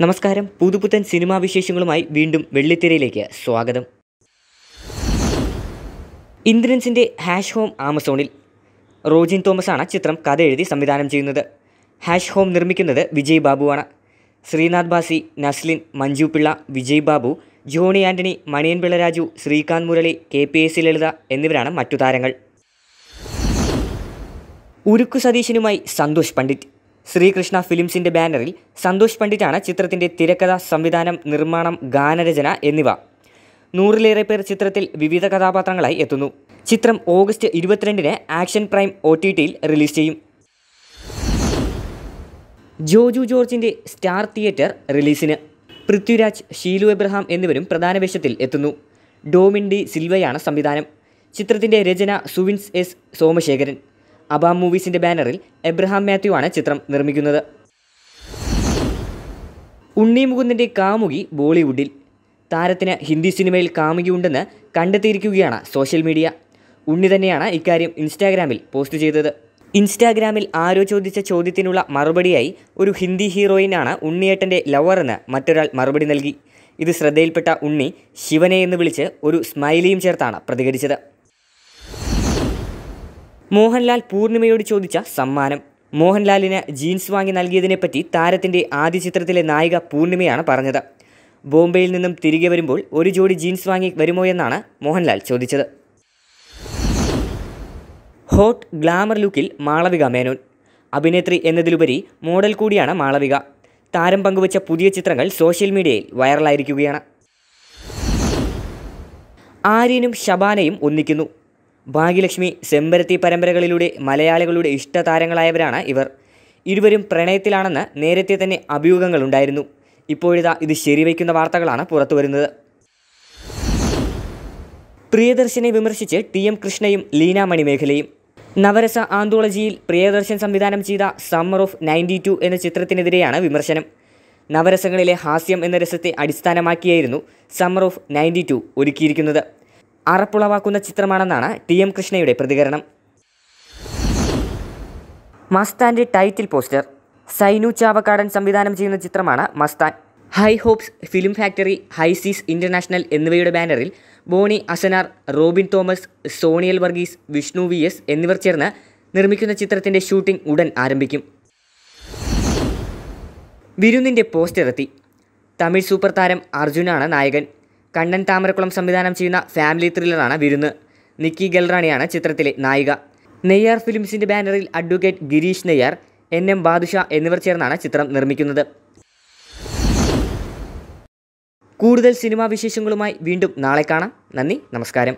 നമസ്കാരം. പുതുപുത്തൻ സിനിമാ വിശേഷങ്ങളുമായി വീണ്ടും വെള്ളിത്തിരയിലേക്ക് സ്വാഗതം. ഇന്ദ്രൻസിന്റെ ഹാഷ് ഹോം ആമസോണിൽ റോജിൻ ആണ് ചിത്രം കഥ എഴുതി സംവിധാനം ചെയ്യുന്നത്. ഹാഷ് ഹോം നിർമ്മിക്കുന്നത് Vijay ബാബുവാണ്. Sreenath Bhasi Naslen Manju Pillai Vijay Babu Johny Antony Maniyan Pillai Raju Srikanth Murali K P S C Lalitha എന്നിവരാണ് മറ്റു താരങ്ങൾ. ഉരുക്കു സതീശനുമായി സന്തോഷ് പണ്ഡിറ്റ്. ശ്രീകൃഷ്ണ ഫിലിംസിന്റെ ബാനറിൽ സന്തോഷ് പണ്ഡിറ്റാണ് ചിത്രത്തിന്റെ തിരക്കഥ സംവിധാനം നിർമ്മാണം ഗാനരചന എന്നിവ. നൂറിലേറെ പേർ ചിത്രത്തിൽ വിവിധ കഥാപാത്രങ്ങളായി എത്തുന്നു. ചിത്രം ഓഗസ്റ്റ് ഇരുപത്തിരണ്ടിന് ആക്ഷൻ പ്രൈം ഒ ടി ടിയിൽ റിലീസ് ചെയ്യും. ജോജു ജോർജിന്റെ സ്റ്റാർ തിയേറ്റർ റിലീസിന്. പൃഥ്വിരാജ് ഷീലു എബ്രഹാം എന്നിവരും പ്രധാന വേഷത്തിൽ എത്തുന്നു. ഡോമിൻ ഡി സിൽവയാണ് സംവിധാനം. ചിത്രത്തിന്റെ രചന സുവിൻസ് എസ്. സോമശേഖരൻ. അബാം മൂവീസിന്റെ ബാനറിൽ എബ്രഹാം മാത്യു ആണ് ചിത്രം നിർമ്മിക്കുന്നത്. ഉണ്ണി മുകുന്ദന്റെ കാമുകി ബോളിവുഡിൽ. താരത്തിന് ഹിന്ദി സിനിമയിൽ കാമുകിയുണ്ടെന്ന് കണ്ടെത്തിയിരിക്കുകയാണ് സോഷ്യൽ മീഡിയ. ഉണ്ണി തന്നെയാണ് ഇക്കാര്യം ഇൻസ്റ്റാഗ്രാമിൽ പോസ്റ്റ് ചെയ്തത്. ഇൻസ്റ്റാഗ്രാമിൽ ആരോ ചോദിച്ച ചോദ്യത്തിനുള്ള മറുപടിയായി ഒരു ഹിന്ദി ഹീറോയിനാണ് ഉണ്ണിയേട്ടന്റെ ലവർ എന്ന് മറ്റൊരാൾ മറുപടി നൽകി. ഇത് ശ്രദ്ധയിൽപ്പെട്ട ഉണ്ണി ശിവനെ എന്ന് വിളിച്ച് ഒരു സ്മൈലിയും ചേർത്താണ് പ്രതികരിച്ചത്. മോഹൻലാൽ പൂർണിമയോട് ചോദിച്ച സമ്മാനം. മോഹൻലാലിന് ജീൻസ് വാങ്ങി നൽകിയതിനെപ്പറ്റി താരത്തിന്റെ ആദ്യ ചിത്രത്തിലെ നായിക പൂർണിമയാണ് പറഞ്ഞത്. ബോംബെയിൽ നിന്നും തിരികെ വരുമ്പോൾ ഒരു ജോഡി ജീൻസ് വാങ്ങി വരുമോ എന്നാണ് മോഹൻലാൽ ചോദിച്ചത്. ഹോട്ട് ഗ്ലാമർ ലുക്കിൽ മാളവിക മേനോൻ. അഭിനേത്രി എന്നതിലുപരി മോഡൽ കൂടിയാണ് മാളവിക. താരം പങ്കുവച്ച പുതിയ ചിത്രങ്ങൾ സോഷ്യൽ മീഡിയയിൽ വൈറലായിരിക്കുകയാണ്. ആര്യനും ഷബാനയും ഒന്നിക്കുന്നു. ഭാഗ്യലക്ഷ്മി സെമ്പരത്തി പരമ്പരകളിലൂടെ മലയാളികളുടെ ഇഷ്ടതാരങ്ങളായവരാണ് ഇവർ. ഇരുവരും പ്രണയത്തിലാണെന്ന് നേരത്തെ തന്നെ അഭ്യൂഹങ്ങളുണ്ടായിരുന്നു ഇപ്പോഴിതാ ഇത് ശരിവയ്ക്കുന്ന വാർത്തകളാണ് പുറത്തുവരുന്നത് പ്രിയദർശനെ വിമർശിച്ച് ടി എം കൃഷ്ണയും ലീനാമണി മേഖലയും. നവരസ ആന്തോളജിയിൽ പ്രിയദർശൻ സംവിധാനം ചെയ്ത സമ്മർ ഓഫ് നയന്റി ടു എന്ന ചിത്രത്തിനെതിരെയാണ് വിമർശനം. നവരസങ്ങളിലെ ഹാസ്യം എന്ന രസത്തെ അടിസ്ഥാനമാക്കിയായിരുന്നു സമ്മർ ഓഫ് നയന്റി ടു ഒരുക്കിയിരിക്കുന്നത്. അറപ്പുളവാക്കുന്ന ചിത്രമാണെന്നാണ് ടി എം കൃഷ്ണയുടെ പ്രതികരണം. മസ്താന്റെ ടൈറ്റിൽ പോസ്റ്റർ സൈനു ചാവക്കാടൻ സംവിധാനം ചെയ്യുന്ന ചിത്രമാണ് Masthan. High hopes film factory high seas international എന്നിവയുടെ ബാനറിൽ Boney Asanar Robin Thomas സോണിയൽ Varghese Vishnu V S എന്നിവർ ചേർന്ന് നിർമ്മിക്കുന്ന ചിത്രത്തിന്റെ ഷൂട്ടിംഗ് ഉടൻ ആരംഭിക്കും. വിരുന്നിന്റെ പോസ്റ്റർ എത്തി. തമിഴ് സൂപ്പർ താരം അർജുനാണ് നായകൻ. കണ്ണൻ താമരക്കുളം സംവിധാനം ചെയ്യുന്ന ഫാമിലി ത്രില്ലറാണ് വിരുന്ന്. നിക്കി ഗൽറാണിയാണ് ചിത്രത്തിലെ നായിക. നെയ്യാർ ഫിലിംസിന്റെ ബാനറിൽ advocate Girish Neyyar N M Badusha എന്നിവർ ചേർന്നാണ് ചിത്രം നിർമ്മിക്കുന്നത്. കൂടുതൽ സിനിമാ വിശേഷങ്ങളുമായി വീണ്ടും നാളെ കാണാം. നന്ദി നമസ്കാരം.